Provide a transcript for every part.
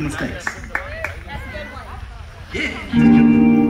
mistakes. Yeah.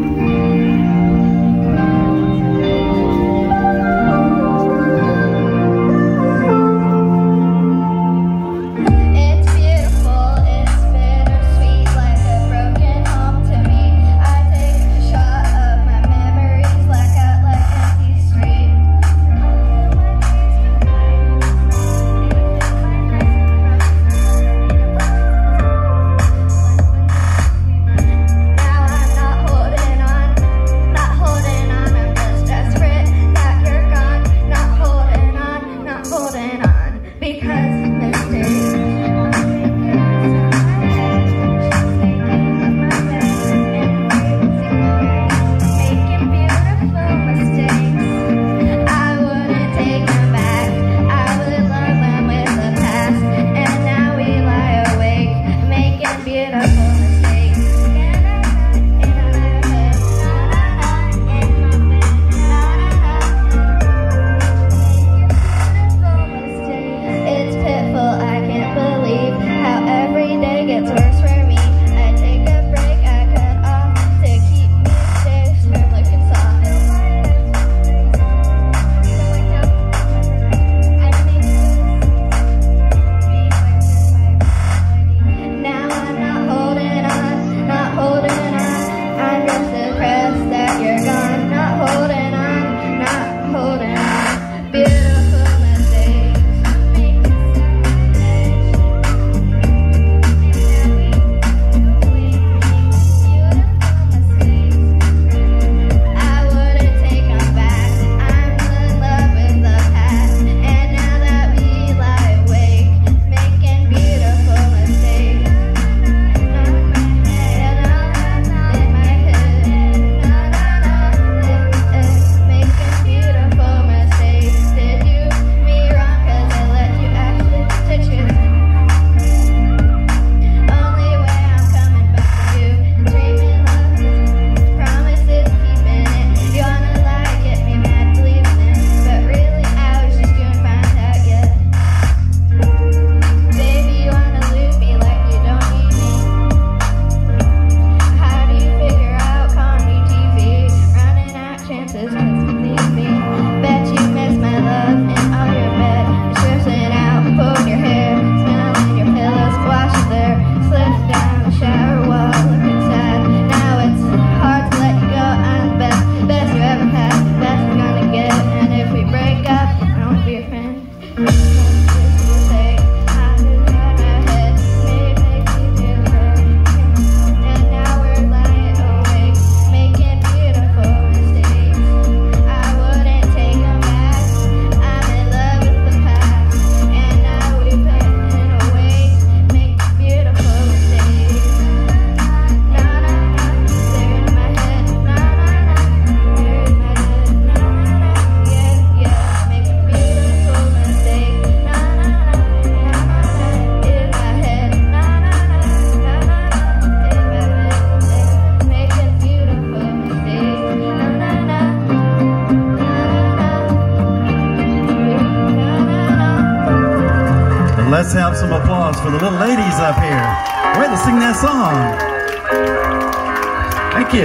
Let's have some applause for the little ladies up here. Way to sing that song. Thank you.